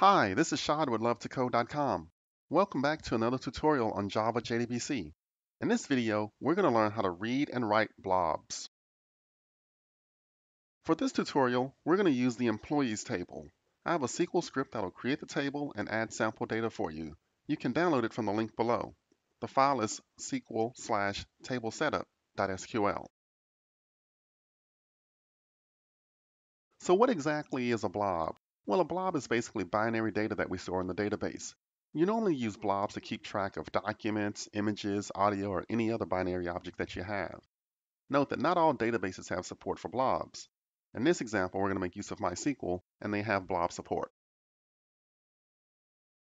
Hi, this is Shad with luv2code.com. Welcome back to another tutorial on Java JDBC. In this video, we're going to learn how to read and write blobs. For this tutorial, we're going to use the employees table. I have a SQL script that will create the table and add sample data for you. You can download it from the link below. The file is SQL slash tablesetup.sql. So what exactly is a blob? Well, a blob is basically binary data that we store in the database. You normally use blobs to keep track of documents, images, audio, or any other binary object that you have. Note that not all databases have support for blobs. In this example, we're going to make use of MySQL, and they have blob support.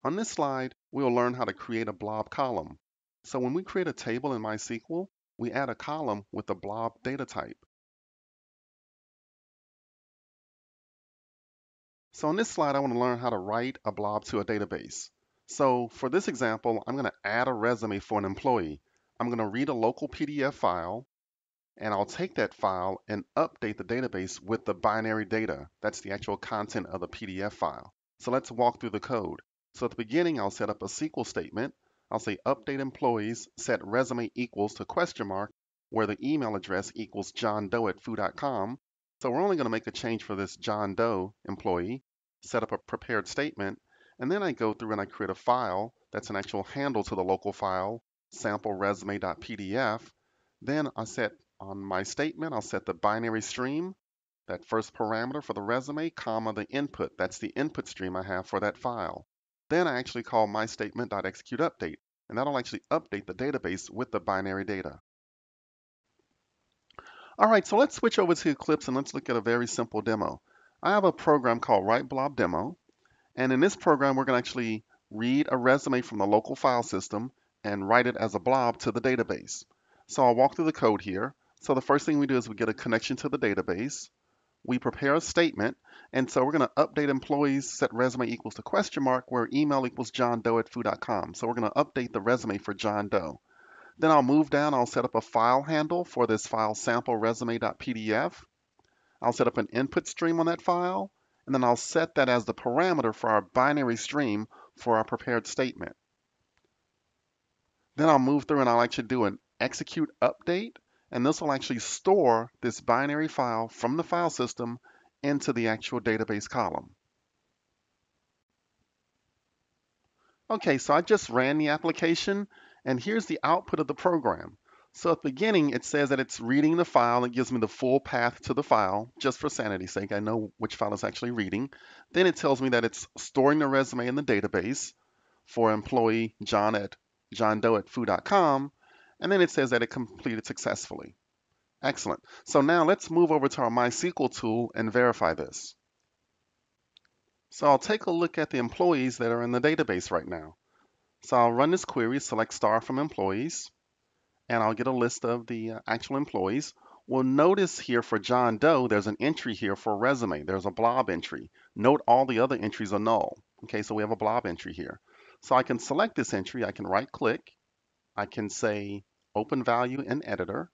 On this slide, we'll learn how to create a blob column. So when we create a table in MySQL, we add a column with the blob data type. So on this slide, I want to learn how to write a blob to a database. So for this example, I'm going to add a resume for an employee. I'm going to read a local PDF file, and I'll take that file and update the database with the binary data. That's the actual content of the PDF file. So let's walk through the code. So at the beginning, I'll set up a SQL statement. I'll say update employees, set resume equals to question mark, where the email address equals johndoe at foo.com. So we're only going to make a change for this John Doe employee, set up a prepared statement, and then I go through and I create a file that's an actual handle to the local file, sample resume.pdf. Then I set on my statement, I'll set the binary stream, that first parameter for the resume, comma the input. That's the input stream I have for that file. Then I actually call my statement.execute update, and that'll actually update the database with the binary data. All right, so let's switch over to Eclipse and let's look at a very simple demo. I have a program called Write Blob Demo, and in this program, we're going to actually read a resume from the local file system and write it as a blob to the database. So I'll walk through the code here. So the first thing we do is we get a connection to the database. We prepare a statement, and so we're going to update employees, set resume equals to question mark, where email equals johndoe at foo.com. So we're going to update the resume for John Doe. Then I'll move down, I'll set up a file handle for this file sample resume.pdf. I'll set up an input stream on that file, and then I'll set that as the parameter for our binary stream for our prepared statement. Then I'll move through and I'll actually do an execute update, and this will actually store this binary file from the file system into the actual database column. Okay, so I just ran the application and here's the output of the program. So at the beginning, it says that it's reading the file. It gives me the full path to the file, just for sanity's sake. I know which file it's actually reading. Then it tells me that it's storing the resume in the database for employee John at johndoe at foo.com. And then it says that it completed successfully. Excellent. So now let's move over to our MySQL tool and verify this. So I'll take a look at the employees that are in the database right now. So I'll run this query, select star from employees, and I'll get a list of the uh, actual employees. Well, notice here for John Doe, there's an entry here for resume. There's a blob entry. Note all the other entries are null. Okay, so we have a blob entry here. So I can select this entry. I can right click. I can say open value in editor,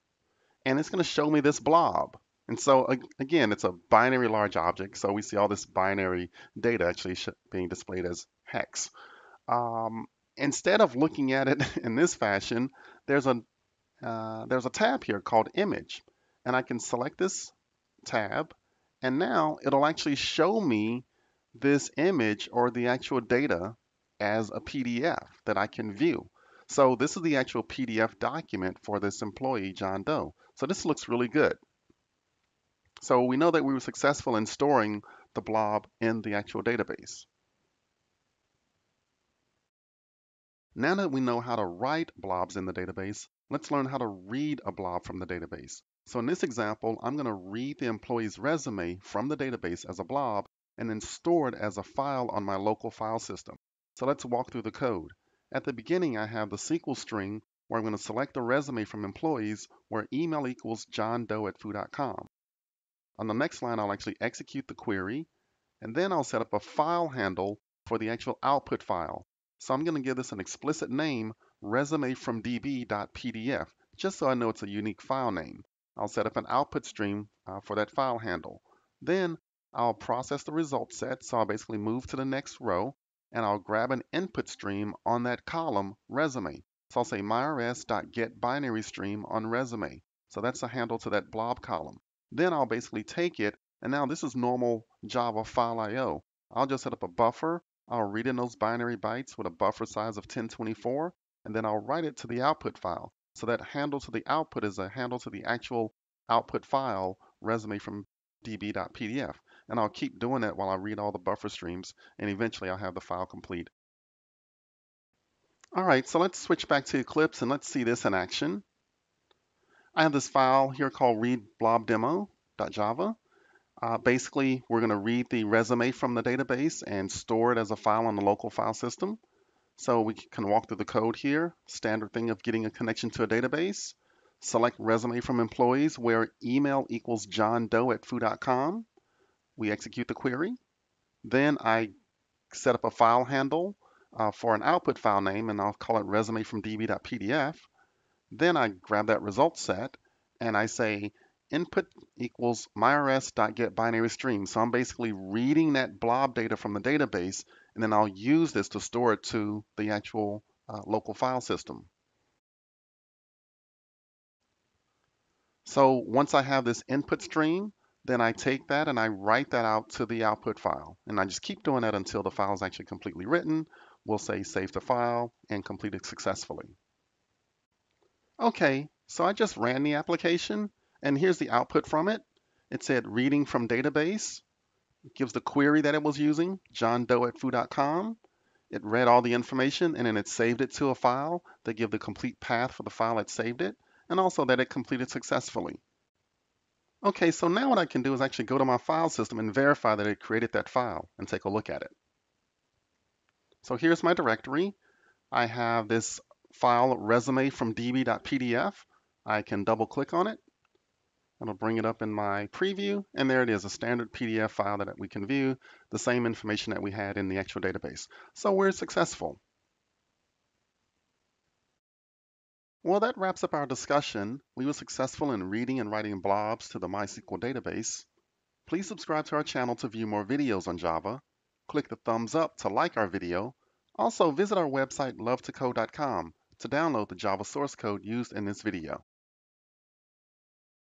and it's going to show me this blob. And so again, it's a binary large object. So we see all this binary data actually being displayed as hex. Um, instead of looking at it in this fashion, there's a uh, there's a tab here called image and I can select this tab and now it'll actually show me this image or the actual data as a PDF that I can view. So this is the actual PDF document for this employee, John Doe. So this looks really good. So we know that we were successful in storing the blob in the actual database. Now that we know how to write blobs in the database, let's learn how to read a blob from the database. So in this example, I'm going to read the employee's resume from the database as a blob and then store it as a file on my local file system. So let's walk through the code. At the beginning, I have the SQL string where I'm going to select the resume from employees where email equals johndoe at foo.com. On the next line, I'll actually execute the query, and then I'll set up a file handle for the actual output file. So I'm going to give this an explicit name, resume from db.pdf, just so I know it's a unique file name. I'll set up an output stream uh, for that file handle. Then I'll process the result set, so I'll basically move to the next row, and I'll grab an input stream on that column, resume. So I'll say myrs.getBinaryStream on resume. So that's a handle to that blob column. Then I'll basically take it, and now this is normal Java file I.O. I'll just set up a buffer. I'll read in those binary bytes with a buffer size of 1024, and then I'll write it to the output file. So that handle to the output is a handle to the actual output file, resume from db.pdf. And I'll keep doing that while I read all the buffer streams, and eventually I'll have the file complete. All right, so let's switch back to Eclipse and let's see this in action. I have this file here called readblobdemo.java. Uh, basically, we're going to read the resume from the database and store it as a file on the local file system. So we can walk through the code here. Standard thing of getting a connection to a database. Select resume from employees where email equals John Doe at foo.com. We execute the query. Then I set up a file handle uh, for an output file name and I'll call it resume from db.pdf. Then I grab that result set and I say input equals myrs.getBinaryStream. So I'm basically reading that blob data from the database, and then I'll use this to store it to the actual uh, local file system. So once I have this input stream, then I take that and I write that out to the output file. And I just keep doing that until the file is actually completely written. We'll say save the file and complete it successfully. Okay, so I just ran the application and here's the output from it. It said reading from database. It gives the query that it was using, John Doe at foo.com. It read all the information and then it saved it to a file They give the complete path for the file that saved it and also that it completed successfully. Okay, so now what I can do is actually go to my file system and verify that it created that file and take a look at it. So here's my directory. I have this file resume from db.pdf. I can double click on it. It'll bring it up in my preview, and there it is, a standard PDF file that we can view, the same information that we had in the actual database. So we're successful. Well, that wraps up our discussion. We were successful in reading and writing blobs to the MySQL database. Please subscribe to our channel to view more videos on Java. Click the thumbs up to like our video. Also, visit our website, luv2code.com, to download the Java source code used in this video.